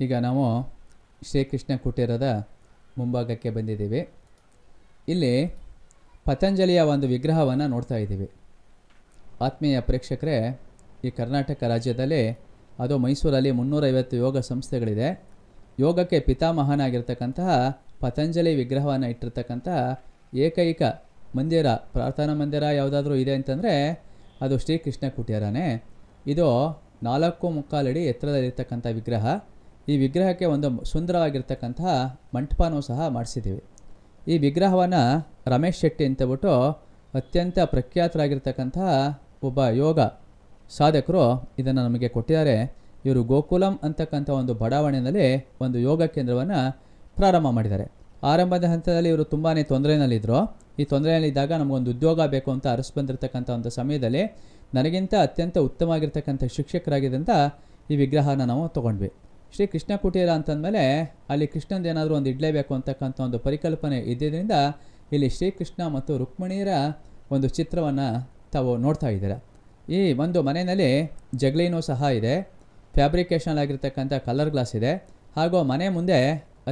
ಈಗ ನಾವು ಶ್ರೀಕೃಷ್ಣ ಕುಟೀರದ ಮುಂಭಾಗಕ್ಕೆ ಬಂದಿದ್ದೀವಿ. ಇಲ್ಲಿ ಪತಂಜಲಿಯ ಒಂದು ವಿಗ್ರಹವನ್ನು ನೋಡ್ತಾ ಇದ್ದೀವಿ. ಆತ್ಮೀಯ ಪ್ರೇಕ್ಷಕರೇ, ಈ ಕರ್ನಾಟಕ ರಾಜ್ಯದಲ್ಲಿ, ಅದು ಮೈಸೂರಲ್ಲಿ ಮುನ್ನೂರೈವತ್ತು ಯೋಗ ಸಂಸ್ಥೆಗಳಿದೆ. ಯೋಗಕ್ಕೆ ಪಿತಾಮಹನಾಗಿರ್ತಕ್ಕಂತಹ ಪತಂಜಲಿ ವಿಗ್ರಹವನ್ನು ಇಟ್ಟಿರ್ತಕ್ಕಂತಹ ಏಕೈಕ ಮಂದಿರ, ಪ್ರಾರ್ಥನಾ ಮಂದಿರ ಯಾವುದಾದ್ರೂ ಇದೆ ಅಂತಂದರೆ, ಅದು ಶ್ರೀಕೃಷ್ಣ ಕುಟೀರನೇ. ಇದು ನಾಲ್ಕು ಮುಕ್ಕಾಲಡಿ ಎತ್ತರದಲ್ಲಿರ್ತಕ್ಕಂಥ ವಿಗ್ರಹ. ಈ ವಿಗ್ರಹಕ್ಕೆ ಒಂದು ಸುಂದರವಾಗಿರ್ತಕ್ಕಂತಹ ಮಂಟಪನೂ ಸಹ ಮಾಡಿಸಿದ್ದೀವಿ. ಈ ವಿಗ್ರಹವನ್ನು ರಮೇಶ್ ಶೆಟ್ಟಿ ಅಂತಬಿಟ್ಟು ಅತ್ಯಂತ ಪ್ರಖ್ಯಾತರಾಗಿರ್ತಕ್ಕಂತಹ ಒಬ್ಬ ಯೋಗ ಸಾಧಕರು ಇದನ್ನು ನಮಗೆ ಕೊಟ್ಟಿದ್ದಾರೆ. ಇವರು ಗೋಕುಲಂ ಅಂತಕ್ಕಂಥ ಒಂದು ಬಡಾವಣೆಯಲ್ಲಿ ಒಂದು ಯೋಗ ಕೇಂದ್ರವನ್ನು ಪ್ರಾರಂಭ ಮಾಡಿದ್ದಾರೆ. ಆರಂಭದ ಹಂತದಲ್ಲಿ ಇವರು ತುಂಬಾ ತೊಂದರೆಯಲ್ಲಿದ್ದರು ಈ ತೊಂದರೆಯಲ್ಲಿದ್ದಾಗ ನಮಗೊಂದು ಉದ್ಯೋಗ ಬೇಕು ಅಂತ ಅರಸು ಬಂದಿರತಕ್ಕಂಥ ಒಂದು ಸಮಯದಲ್ಲಿ ನನಗಿಂತ ಅತ್ಯಂತ ಉತ್ತಮವಾಗಿರ್ತಕ್ಕಂಥ ಶಿಕ್ಷಕರಾಗಿದ್ದಂಥ ಈ ವಿಗ್ರಹನ ನಾವು ತೊಗೊಂಡ್ವಿ. ಶ್ರೀ ಕೃಷ್ಣ ಕುಟೀರ ಅಂತಂದಮೇಲೆ ಅಲ್ಲಿ ಕೃಷ್ಣಂದು ಏನಾದರೂ ಒಂದು ಇಡಲೇಬೇಕು ಅಂತಕ್ಕಂಥ ಒಂದು ಪರಿಕಲ್ಪನೆ ಇದ್ದಿದ್ದರಿಂದ ಇಲ್ಲಿ ಶ್ರೀಕೃಷ್ಣ ಮತ್ತು ರುಕ್ಮಿಣಿಯರ ಒಂದು ಚಿತ್ರವನ್ನು ತಾವು ನೋಡ್ತಾ ಇದ್ದೀರ. ಈ ಒಂದು ಮನೆಯಲ್ಲಿ ಜಗಲಿನೂ ಸಹ ಇದೆ. ಫ್ಯಾಬ್ರಿಕೇಷನ್ ಆಗಿರ್ತಕ್ಕಂಥ ಕಲರ್ ಗ್ಲಾಸ್ ಇದೆ. ಹಾಗೂ ಮನೆ ಮುಂದೆ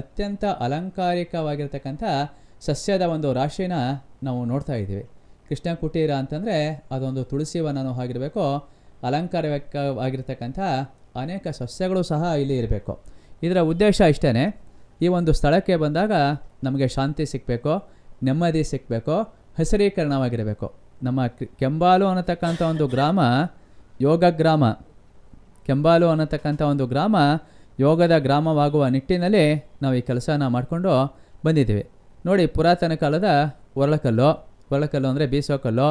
ಅತ್ಯಂತ ಅಲಂಕಾರಿಕವಾಗಿರ್ತಕ್ಕಂಥ ಸಸ್ಯದ ಒಂದು ರಾಶಿನ ನಾವು ನೋಡ್ತಾ ಇದ್ದೀವಿ. ಕೃಷ್ಣ ಕುಟೀರ ಅಂತಂದರೆ ಅದೊಂದು ತುಳಸಿ ವನನೂ ಆಗಿರಬೇಕು. ಅಲಂಕಾರವಾಗಿರ್ತಕ್ಕಂಥ ಅನೇಕ ಸಸ್ಯಗಳು ಸಹ ಇಲ್ಲಿ ಇರಬೇಕು. ಇದರ ಉದ್ದೇಶ ಇಷ್ಟೇ ಈ ಒಂದು ಸ್ಥಳಕ್ಕೆ ಬಂದಾಗ ನಮಗೆ ಶಾಂತಿ ಸಿಗಬೇಕು ನೆಮ್ಮದಿ ಸಿಗಬೇಕು ಹಸಿರೀಕರಣವಾಗಿರಬೇಕು. ನಮ್ಮ ಕೆಂಬಾಲು ಅನ್ನತಕ್ಕಂಥ ಒಂದು ಗ್ರಾಮ, ಯೋಗ ಗ್ರಾಮ. ಕೆಂಬಾಲು ಅನ್ನತಕ್ಕಂಥ ಒಂದು ಗ್ರಾಮ, ಯೋಗದ ಗ್ರಾಮವಾಗುವ ನಿಟ್ಟಿನಲ್ಲಿ ನಾವು ಈ ಕೆಲಸನ ಮಾಡಿಕೊಂಡು ಬಂದಿದ್ದೀವಿ. ನೋಡಿ, ಪುರಾತನ ಕಾಲದ ಒರಳಕಲ್ಲು. ಒರಳಕಲ್ಲು ಅಂದರೆ ಬೀಸೋಕಲ್ಲು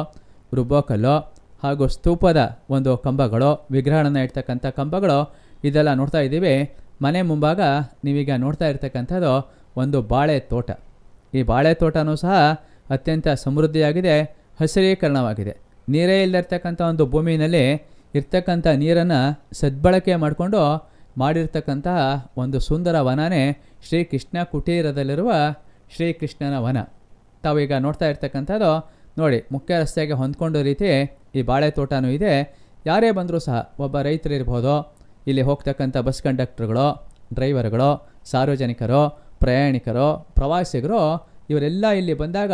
ರುಬ್ಬೋಕಲ್ಲು ಹಾಗೂ ಸ್ತೂಪದ ಒಂದು ಕಂಬಗಳು, ವಿಗ್ರಹಗಳನ್ನು ಇಡ್ತಕ್ಕಂಥ ಕಂಬಗಳು ಇದೆಲ್ಲ ನೋಡ್ತಾ ಇದ್ದೀವಿ. ಮನೆ ಮುಂಭಾಗ ನೀವೀಗ ನೋಡ್ತಾ ಇರ್ತಕ್ಕಂಥದ್ದು ಒಂದು ಬಾಳೆ ತೋಟ ಈ ಬಾಳೆ ತೋಟನೂ ಸಹ ಅತ್ಯಂತ ಸಮೃದ್ಧಿಯಾಗಿದೆ, ಹಸಿರೀಕರಣವಾಗಿದೆ. ನೀರೇ ಇಲ್ಲದಿರ್ತಕ್ಕಂಥ ಒಂದು ಭೂಮಿಯಲ್ಲಿ ಇರ್ತಕ್ಕಂಥ ನೀರನ್ನು ಸದ್ಬಳಕೆ ಮಾಡಿಕೊಂಡು ಮಾಡಿರ್ತಕ್ಕಂತಹ ಒಂದು ಸುಂದರ ವನನೇ ಶ್ರೀಕೃಷ್ಣ ಕುಟೀರದಲ್ಲಿರುವ ಶ್ರೀಕೃಷ್ಣನ ವನ. ತಾವೀಗ ನೋಡ್ತಾ ಇರ್ತಕ್ಕಂಥದ್ದು, ನೋಡಿ, ಮುಖ್ಯ ರಸ್ತೆಗೆ ಹೊಂದ್ಕೊಂಡು ರೀತಿ ಈ ಬಾಳೆ ತೋಟನೂ ಇದೆ. ಯಾರೇ ಬಂದರೂ ಸಹ ಒಬ್ಬ ರೈತರಿರ್ಬೋದು. ಇಲ್ಲಿ ಹೋಗ್ತಕ್ಕಂಥ ಬಸ್ ಕಂಡಕ್ಟರ್ಗಳು, ಡ್ರೈವರ್ಗಳು, ಸಾರ್ವಜನಿಕರು, ಪ್ರಯಾಣಿಕರು, ಪ್ರವಾಸಿಗರು, ಇವರೆಲ್ಲ ಇಲ್ಲಿ ಬಂದಾಗ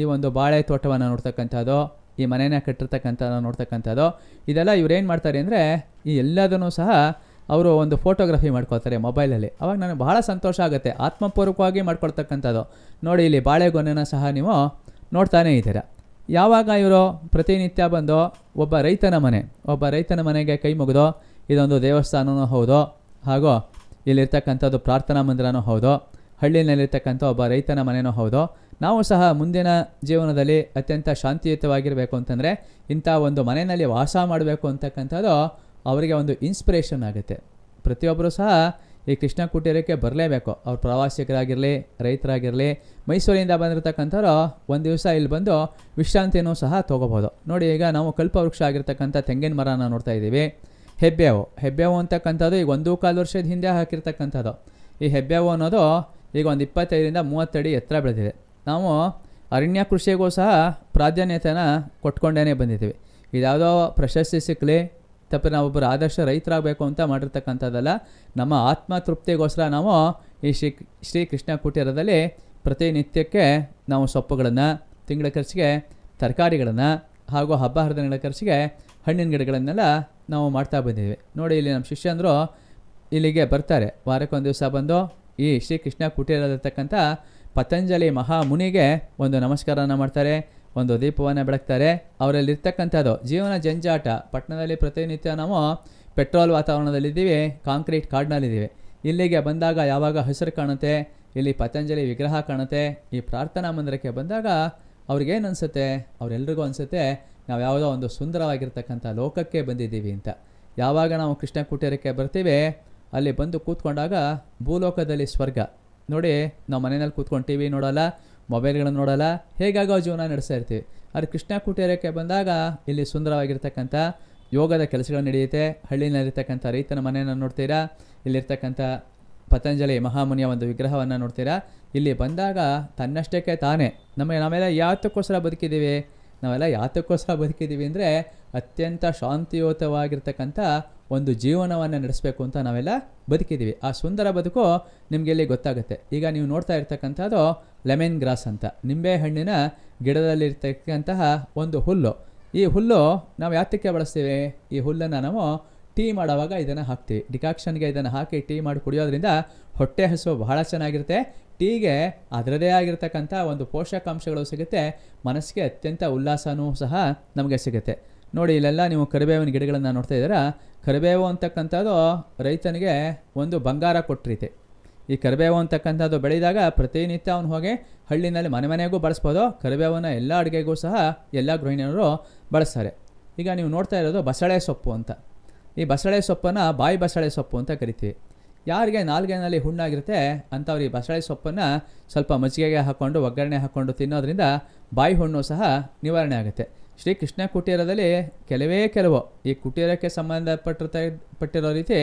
ಈ ಒಂದು ಬಾಳೆ ತೋಟವನ್ನು ನೋಡ್ತಕ್ಕಂಥದ್ದು, ಈ ಮನೇನ ಕಟ್ಟಿರ್ತಕ್ಕಂಥ ನೋಡ್ತಕ್ಕಂಥದ್ದು. ಇದೆಲ್ಲ ಇವ್ರೇನು ಮಾಡ್ತಾರೆ ಅಂದರೆ ಈ ಎಲ್ಲದನ್ನೂ ಸಹ ಅವರು ಒಂದು ಫೋಟೋಗ್ರಫಿ ಮಾಡ್ಕೊಳ್ತಾರೆ ಮೊಬೈಲಲ್ಲಿ. ಅವಾಗ ನನಗೆ ಬಹಳ ಸಂತೋಷ ಆಗುತ್ತೆ. ಆತ್ಮಪೂರ್ವಕವಾಗಿ ಮಾಡ್ಕೊಳ್ತಕ್ಕಂಥದ್ದು. ನೋಡಿ ಇಲ್ಲಿ ಬಾಳೆಗೊನೆನ ಸಹ ನೀವು ನೋಡ್ತಾನೇ ಇದ್ದೀರಾ. ಯಾವಾಗ ಇವರು ಪ್ರತಿನಿತ್ಯ ಬಂದು ಒಬ್ಬ ರೈತನ ಮನೆ, ಒಬ್ಬ ರೈತನ ಮನೆಗೆ ಕೈ ಮುಗಿದು ಇದೊಂದು ದೇವಸ್ಥಾನವೂ ಹೌದು, ಹಾಗೂ ಇಲ್ಲಿರ್ತಕ್ಕಂಥದ್ದು ಪ್ರಾರ್ಥನಾ ಮಂದಿರನೂ ಹೌದು ಹಳ್ಳಿನಲ್ಲಿರ್ತಕ್ಕಂಥ ಒಬ್ಬ ರೈತನ ಮನೆಯೂ ಹೌದು. ನಾವು ಸಹ ಮುಂದಿನ ಜೀವನದಲ್ಲಿ ಅತ್ಯಂತ ಶಾಂತಿಯುತವಾಗಿರಬೇಕು ಅಂತಂದರೆ ಇಂಥ ಒಂದು ಮನೆಯಲ್ಲಿ ವಾಸ ಮಾಡಬೇಕು ಅಂತಕ್ಕಂಥದ್ದು ಅವರಿಗೆ ಒಂದು ಇನ್ಸ್ಪಿರೇಷನ್ ಆಗುತ್ತೆ. ಪ್ರತಿಯೊಬ್ಬರು ಸಹ ಈ ಕೃಷ್ಣ ಕುಟೀರಕ್ಕೆ ಬರಲೇಬೇಕು. ಅವ್ರು ಪ್ರವಾಸಿಗರಾಗಿರಲಿ, ರೈತರಾಗಿರಲಿ, ಮೈಸೂರಿಂದ ಬಂದಿರತಕ್ಕಂಥವ್ರು ಒಂದು ದಿವಸ ಇಲ್ಲಿ ಬಂದು ವಿಶ್ರಾಂತಿನೂ ಸಹ ತೊಗೋಬೋದು ನೋಡಿ, ಈಗ ನಾವು ಕಲ್ಪವೃಕ್ಷ ಆಗಿರ್ತಕ್ಕಂಥ ತೆಂಗಿನ ಮರನ ನೋಡ್ತಾ ಇದ್ದೀವಿ. ಹೆಬ್ಬೇವು ಹೆಬ್ಬೇವು ಅಂತಕ್ಕಂಥದ್ದು ಈಗ ಒಂದು ಕಾಲು ವರ್ಷದ ಹಿಂದೆ ಹಾಕಿರ್ತಕ್ಕಂಥದ್ದು. ಈ ಹೆಬ್ಬೇವು ಅನ್ನೋದು ಈಗ ಒಂದು ಇಪ್ಪತ್ತೈದರಿಂದ ಮೂವತ್ತಡಿ ಎತ್ತರ ಬೆಳೆದಿದೆ. ನಾವು ಅರಣ್ಯ ಕೃಷಿಗೂ ಸಹ ಪ್ರಾಧಾನ್ಯತೆಯನ್ನು ಕೊಟ್ಕೊಂಡೇ ಬಂದಿದ್ದೀವಿ. ಇದ್ಯಾವುದೋ ಪ್ರಶಸ್ತಿ ಸಿಕ್ಕಲಿ ತಪ್ಪು ನಾವೊಬ್ಬರು ಆದರ್ಶ ರೈತರಾಗಬೇಕು ಅಂತ ಮಾಡಿರ್ತಕ್ಕಂಥದ್ದಲ್ಲ, ನಮ್ಮ ಆತ್ಮ ತೃಪ್ತಿಗೋಸ್ಕರ ನಾವು ಈ ಶ್ರೀ ಶ್ರೀ ಕೃಷ್ಣ ಕುಟೀರದಲ್ಲಿ ಪ್ರತಿನಿತ್ಯಕ್ಕೆ ನಾವು ಸೊಪ್ಪುಗಳನ್ನು, ತಿಂಗಳ ಖರ್ಚಿಗೆ ತರಕಾರಿಗಳನ್ನು ಹಾಗೂ ಹಬ್ಬ ಹರಿದಿನಗಳ ಖರ್ಚಿಗೆ ಹಣ್ಣಿನ ಗಿಡಗಳನ್ನೆಲ್ಲ ನಾವು ಮಾಡ್ತಾ ಬಂದಿದ್ದೀವಿ. ನೋಡಿ ಇಲ್ಲಿ ನಮ್ಮ ಶಿಷ್ಯಂದರು ಇಲ್ಲಿಗೆ ಬರ್ತಾರೆ. ವಾರಕ್ಕೊಂದು ದಿವಸ ಬಂದು ಈ ಶ್ರೀ ಕೃಷ್ಣ ಕುಟೀರದಲ್ಲಿರ್ತಕ್ಕಂಥ ಪತಂಜಲಿ ಮಹಾಮುನಿಗೆ ಒಂದು ನಮಸ್ಕಾರನ ಮಾಡ್ತಾರೆ. ಒಂದು ದೀಪವನ್ನು ಬೆಳಗ್ತಾರೆ. ಅವರಲ್ಲಿರ್ತಕ್ಕಂಥದ್ದು ಜೀವನ ಜಂಜಾಟ. ಪಟ್ಟಣದಲ್ಲಿ ಪ್ರತಿನಿತ್ಯ ನಾವು ಪೆಟ್ರೋಲ್ ವಾತಾವರಣದಲ್ಲಿದ್ದೀವಿ, ಕಾಂಕ್ರೀಟ್ ಕಾಡ್ನಲ್ಲಿದ್ದೀವಿ. ಇಲ್ಲಿಗೆ ಬಂದಾಗ ಯಾವಾಗ ಹಸಿರು ಕಾಣುತ್ತೆ, ಇಲ್ಲಿ ಪತಂಜಲಿ ವಿಗ್ರಹ ಕಾಣುತ್ತೆ, ಈ ಪ್ರಾರ್ಥನಾ ಮಂದಿರಕ್ಕೆ ಬಂದಾಗ ಅವ್ರಿಗೇನು ಅನಿಸುತ್ತೆ? ಅವರೆಲ್ರಿಗೂ ಅನಿಸುತ್ತೆ, ನಾವು ಯಾವುದೋ ಒಂದು ಸುಂದರವಾಗಿರ್ತಕ್ಕಂಥ ಲೋಕಕ್ಕೆ ಬಂದಿದ್ದೀವಿ ಅಂತ. ಯಾವಾಗ ನಾವು ಕೃಷ್ಣ ಕುಟೀರಕ್ಕೆ ಬರ್ತೀವಿ, ಅಲ್ಲಿ ಬಂದು ಕೂತ್ಕೊಂಡಾಗ ಭೂಲೋಕದಲ್ಲಿ ಸ್ವರ್ಗ. ನೋಡಿ, ನಾವು ಮನೆಯಲ್ಲಿ ಕೂತ್ಕೊಂಡು ಟಿ ವಿ ನೋಡೋಲ್ಲ ಮೊಬೈಲ್ಗಳನ್ನು ನೋಡಲ್ಲ, ಹೇಗಾಗೋ ಜೀವನ ನಡೆಸ್ತಾ ಇರ್ತೀವಿ. ಆದರೆ ಕೃಷ್ಣ ಕುಟೀರಕ್ಕೆ ಬಂದಾಗ ಇಲ್ಲಿ ಸುಂದರವಾಗಿರ್ತಕ್ಕಂಥ ಯೋಗದ ಕೆಲಸಗಳು ನಡೆಯುತ್ತೆ. ಹಳ್ಳಿನಲ್ಲಿರ್ತಕ್ಕಂಥ ರೈತನ ಮನೆಯನ್ನು ನೋಡ್ತೀರಾ, ಇಲ್ಲಿರ್ತಕ್ಕಂಥ ಪತಂಜಲಿ ಮಹಾಮುನಿಯ ಒಂದು ವಿಗ್ರಹವನ್ನು ನೋಡ್ತೀರಾ, ಇಲ್ಲಿ ಬಂದಾಗ ತನ್ನಷ್ಟಕ್ಕೆ ತಾನೇ. ನಮ್ಮ ನಾವೆಲ್ಲ ಯಾವತ್ತಕ್ಕೋಸ್ಕರ ಬದುಕಿದ್ದೀವಿ ನಾವೆಲ್ಲ ಯಾತಕ್ಕೋಸ್ಕರ ಬದುಕಿದ್ದೀವಿ ಅಂದರೆ ಅತ್ಯಂತ ಶಾಂತಿಯುತವಾಗಿರ್ತಕ್ಕಂಥ ಒಂದು ಜೀವನವನ್ನು ನಡೆಸಬೇಕು ಅಂತ ನಾವೆಲ್ಲ ಬದುಕಿದ್ದೀವಿ. ಆ ಸುಂದರ ಬದುಕು ನಿಮಗೆ ಇಲ್ಲಿ ಗೊತ್ತಾಗುತ್ತೆ? ಈಗ ನೀವು ನೋಡ್ತಾ ಇರ್ತಕ್ಕಂಥದ್ದು ಲೆಮನ್ ಗ್ರಾಸ್ ಅಂತ. ನಿಂಬೆ ಹಣ್ಣಿನ ಗಿಡದಲ್ಲಿರ್ತಕ್ಕಂತಹ ಒಂದು ಹುಲ್ಲು. ಈ ಹುಲ್ಲು ನಾವು ಯಾತಕ್ಕೆ ಬಳಸ್ತೀವಿ? ಈ ಹುಲ್ಲನ್ನು ನಾವು ಟೀ ಮಾಡುವಾಗ ಇದನ್ನು ಹಾಕ್ತೀವಿ. ಡಿಕಾಕ್ಷನ್ಗೆ ಇದನ್ನು ಹಾಕಿ ಟೀ ಮಾಡಿ ಕುಡಿಯೋದ್ರಿಂದ ಹೊಟ್ಟೆ ಹಸು ಬಹಳ ಚೆನ್ನಾಗಿರುತ್ತೆ. ಟೀಗೆ ಅದರದೇ ಆಗಿರ್ತಕ್ಕಂಥ ಒಂದು ಪೋಷಕಾಂಶಗಳು ಸಿಗುತ್ತೆ. ಮನಸ್ಸಿಗೆ ಅತ್ಯಂತ ಉಲ್ಲಾಸವೂ ಸಹ ನಮಗೆ ಸಿಗುತ್ತೆ. ನೋಡಿ, ಇಲ್ಲೆಲ್ಲ ನೀವು ಕರಿಬೇವಿನ ಗಿಡಗಳನ್ನು ನೋಡ್ತಾ ಇದ್ದೀರಾ? ಕರಿಬೇವು ಅಂತಕ್ಕಂಥದ್ದು ರೈತನಿಗೆ ಒಂದು ಬಂಗಾರ ಕೊಟ್ಟಿರುತ್ತೆ ಈ ಕರಿಬೇವು ಅಂತಕ್ಕಂಥದ್ದು ಬೆಳೆದಾಗ ಪ್ರತಿನಿತ್ಯ ಅವನು ಹೋಗಿ ಹಳ್ಳಿನಲ್ಲಿ ಮನೆ ಮನೆಗೂ ಬಳಸ್ಬೋದು. ಕರಿಬೇವನ್ನು ಎಲ್ಲ ಅಡುಗೆಗೂ ಸಹ ಎಲ್ಲ ಗೃಹಿಣಿಯರು ಬಳಸ್ತಾರೆ. ಈಗ ನೀವು ನೋಡ್ತಾ ಇರೋದು ಬಸಳೆ ಸೊಪ್ಪು ಅಂತ. ಈ ಬಸಳೆ ಸೊಪ್ಪನ್ನು ಬಾಯಿ ಬಸಳೆ ಸೊಪ್ಪು ಅಂತ ಕರಿತೀವಿ. ಯಾರಿಗೆ ನಾಲ್ಗೆನಲ್ಲಿ ಹುಣ್ಣಾಗಿರುತ್ತೆ ಅಂಥವ್ರು ಈ ಬಸಳೆ ಸೊಪ್ಪನ್ನು ಸ್ವಲ್ಪ ಮಜ್ಜಿಗೆಗೆ ಹಾಕ್ಕೊಂಡು ಒಗ್ಗರಣೆ ಹಾಕ್ಕೊಂಡು ತಿನ್ನೋದ್ರಿಂದ ಬಾಯಿ ಹುಣ್ಣು ಸಹ ನಿವಾರಣೆ ಆಗುತ್ತೆ. ಶ್ರೀ ಕೃಷ್ಣ ಕುಟೀರದಲ್ಲಿ ಕೆಲವೇ ಕೆಲವು, ಈ ಕುಟೀರಕ್ಕೆ ಸಂಬಂಧಪಟ್ಟಿರ್ತ, ಪಟ್ಟಿರೋ ರೀತಿ